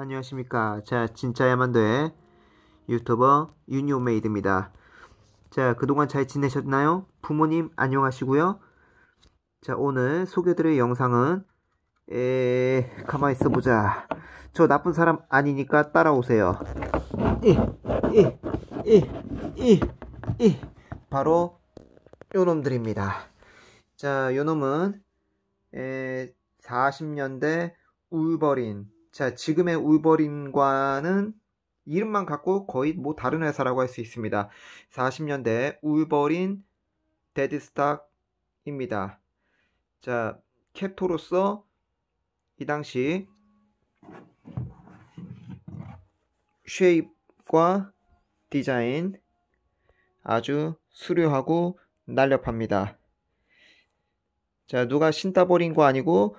안녕하십니까. 자, 진짜 야만도의 유튜버 유니오메이드입니다. 자, 그동안 잘 지내셨나요? 부모님 안녕하시고요. 자, 오늘 소개드릴 영상은 에, 가만히 있어 보자. 저 나쁜 사람 아니니까 따라오세요. 이, 이, 이, 이, 이. 바로 요놈들입니다. 자, 요놈은 에, 40년대 울버린 자, 지금의 울버린과는 이름만 갖고 거의 뭐 다른 회사라고 할 수 있습니다. 40년대 울버린 데드스탁입니다. 자, 캡토로서 이 당시 쉐입과 디자인 아주 수려하고 날렵합니다. 자, 누가 신다 버린 거 아니고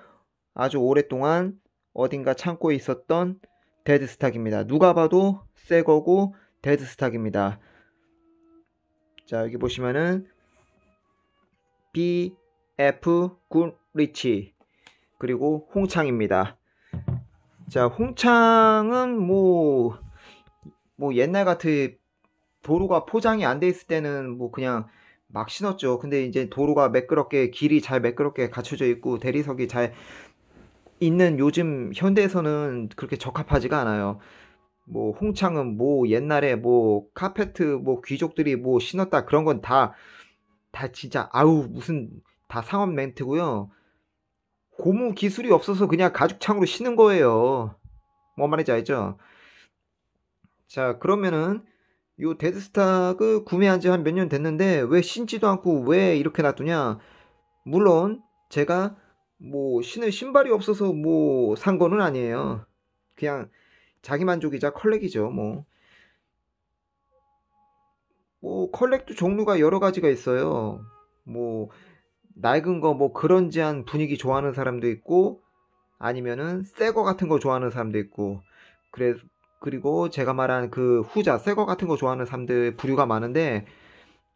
아주 오랫동안 어딘가 창고에 있었던 deadstock입니다. 누가 봐도 새 거고 deadstock입니다. 자, 여기 보시면은 BF Goodrich 그리고 홍창입니다. 자, 홍창은 뭐, 뭐 옛날 같은 도로가 포장이 안 돼 있을 때는 뭐 그냥 막 신었죠. 근데 이제 도로가 매끄럽게 길이 잘 매끄럽게 갖춰져 있고 대리석이 잘 있는 요즘 현대에서는 그렇게 적합하지가 않아요. 뭐 홍창은 뭐 옛날에 뭐 카페트 뭐 귀족들이 뭐 신었다 그런 건 다 다 진짜 아우 무슨 다 상업 멘트고요. 고무 기술이 없어서 그냥 가죽창으로 신는 거예요. 뭐 말인지 알죠? 자 그러면은 요 데드스탁을 구매한 지 한 몇 년 됐는데 왜 신지도 않고 왜 이렇게 놔두냐? 물론 제가 뭐 신을 신발이 없어서 뭐 산 거는 아니에요. 그냥 자기 만족이자 컬렉이죠. 뭐. 뭐 컬렉도 종류가 여러 가지가 있어요. 뭐 낡은 거 뭐 그런지한 분위기 좋아하는 사람도 있고 아니면은 새 거 같은 거 좋아하는 사람도 있고 그래 그리고 제가 말한 그 후자 새 거 같은 거 좋아하는 사람들 부류가 많은데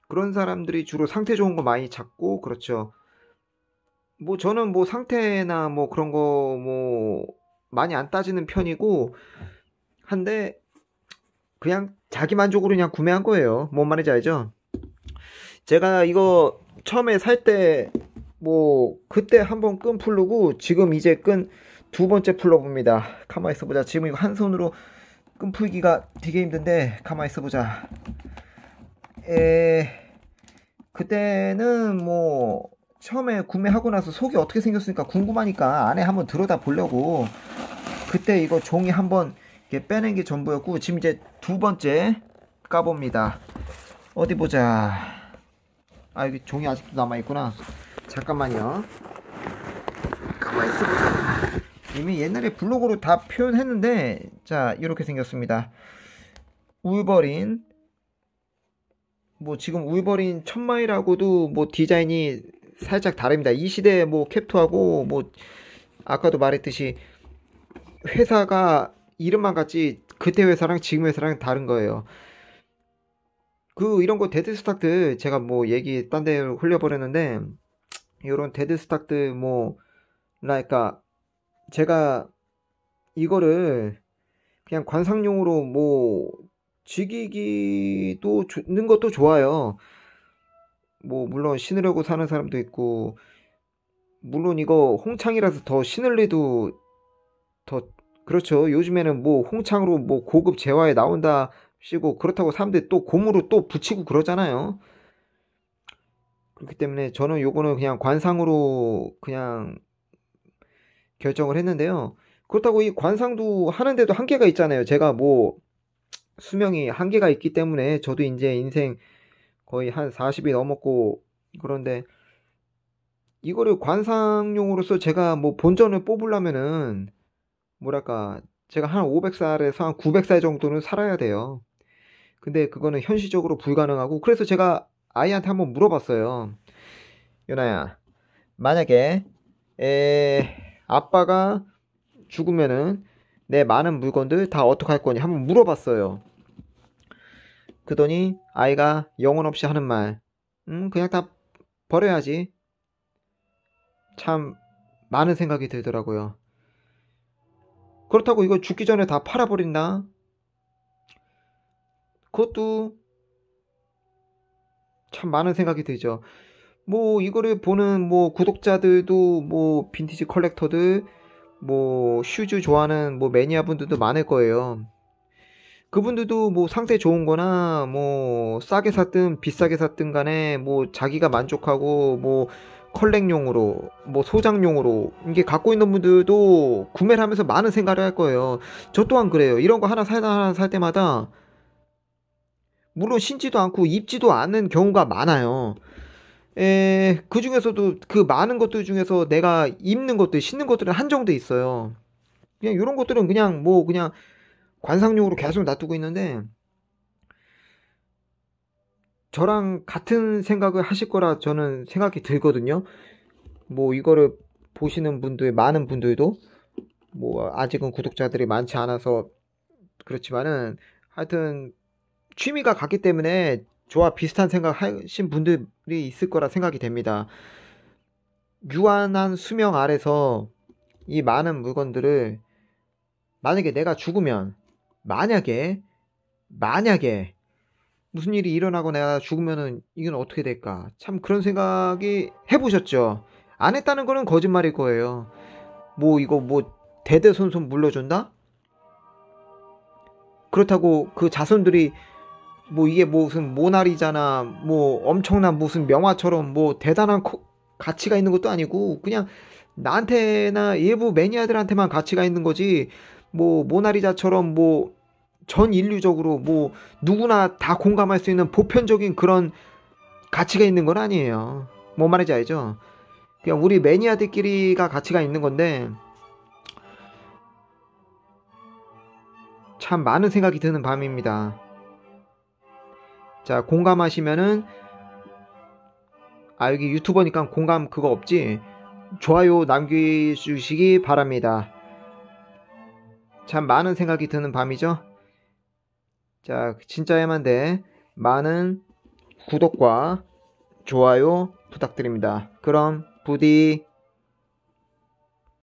그런 사람들이 주로 상태 좋은 거 많이 찾고 그렇죠. 뭐 저는 뭐 상태나 뭐 그런 거 뭐 많이 안 따지는 편이고 한데 그냥 자기 만족으로 그냥 구매한 거예요. 뭔 말인지 알죠? 제가 이거 처음에 살 때 뭐 그때 한번 끈 풀르고 지금 이제 끈 두 번째 풀러 봅니다. 가만 있어 보자. 지금 이거 한 손으로 끈 풀기가 되게 힘든데 가만 있어 보자. 에 그때는 뭐 처음에 구매하고 나서 속이 어떻게 생겼으니까 궁금하니까 안에 한번 들여다 보려고 그때 이거 종이 한번 빼낸 게 전부였고 지금 이제 두 번째 까봅니다. 어디 보자. 아 여기 종이 아직도 남아있구나. 잠깐만요. 가만히 있어보자. 이미 옛날에 블로그로 다 표현했는데 자 이렇게 생겼습니다. 울버린. 뭐 지금 울버린 천마이라고도 뭐 디자인이 살짝 다릅니다. 이 시대에 뭐 캡토하고 뭐 아까도 말했듯이 회사가 이름만 같지 그때 회사랑 지금 회사랑 다른 거예요. 그 이런 거 deadstock들 제가 뭐 얘기 딴데 흘려버렸는데 이런 deadstock들 뭐 그러니까 제가 이거를 그냥 관상용으로 뭐 즐기기도 는 것도 좋아요. 뭐 물론 신으려고 사는 사람도 있고 물론 이거 홍창이라서 더 신을래도 더 그렇죠. 요즘에는 뭐 홍창으로 뭐 고급 재화에 나온다 시고 그렇다고 사람들이 또 고무로 또 붙이고 그러잖아요. 그렇기 때문에 저는 요거는 그냥 관상으로 그냥 결정을 했는데요. 그렇다고 이 관상도 하는데도 한계가 있잖아요. 제가 뭐 수명이 한계가 있기 때문에 저도 이제 인생 거의 한 40이 넘었고 그런데 이거를 관상용으로서 제가 뭐 본전을 뽑으려면은 뭐랄까 제가 한 500살에서 한 900살 정도는 살아야 돼요. 근데 그거는 현실적으로 불가능하고 그래서 제가 아이한테 한번 물어봤어요. 유나야 만약에 에, 아빠가 죽으면은 내 많은 물건들 다 어떡할 거니 한번 물어봤어요. 그더니 아이가 영혼 없이 하는 말, 음, 그냥 다 버려야지. 참 많은 생각이 들더라고요. 그렇다고 이거 죽기 전에 다 팔아버린다? 그것도 참 많은 생각이 들죠. 뭐 이거를 보는 뭐 구독자들도 뭐 빈티지 collector들 뭐 shoes 좋아하는 뭐 매니아 분들도 많을 거예요. 그분들도 뭐 상태 좋은 거나 뭐 싸게 샀든 비싸게 샀든 간에 뭐 자기가 만족하고 뭐 컬렉용으로 뭐 소장용으로 이게 갖고 있는 분들도 구매를 하면서 많은 생각을 할 거예요. 저 또한 그래요. 이런 거 하나 살 하나 살 때마다 물론 신지도 않고 입지도 않는 경우가 많아요. 에, 그 중에서도 그 많은 것들 중에서 내가 입는 것들, 신는 것들은 한정돼 있어요. 그냥 이런 것들은 그냥 뭐 그냥 관상용으로 계속 놔두고 있는데 저랑 같은 생각을 하실 거라 저는 생각이 들거든요. 뭐 이거를 보시는 분들, 많은 분들도 뭐 아직은 구독자들이 많지 않아서 그렇지만은 하여튼 취미가 같기 때문에 저와 비슷한 생각 하신 분들이 있을 거라 생각이 됩니다. 유한한 수명 아래서 이 많은 물건들을 만약에 내가 죽으면 만약에 만약에 무슨 일이 일어나고 내가 죽으면은 이건 어떻게 될까? 참 그런 생각이 해보셨죠? 안 했다는 거는 거짓말일 거예요. 뭐 이거 뭐 대대손손 물려준다? 그렇다고 그 자손들이 뭐 이게 무슨 모나리자나 뭐 엄청난 무슨 명화처럼 뭐 대단한 코, 가치가 있는 것도 아니고 그냥 나한테나 일부 매니아들한테만 가치가 있는 거지 뭐 모나리자처럼 뭐 전 인류적으로 뭐 누구나 다 공감할 수 있는 보편적인 그런 가치가 있는 건 아니에요. 뭔 말인지 알죠? 그냥 우리 매니아들끼리가 가치가 있는 건데 참 많은 생각이 드는 밤입니다. 자, 공감하시면은 아 여기 유튜버니까 공감 그거 없지? 좋아요 남겨주시기 바랍니다. 참 많은 생각이 드는 밤이죠? 자, 진짜야만 돼. 많은 구독과 좋아요 부탁드립니다. 그럼 부디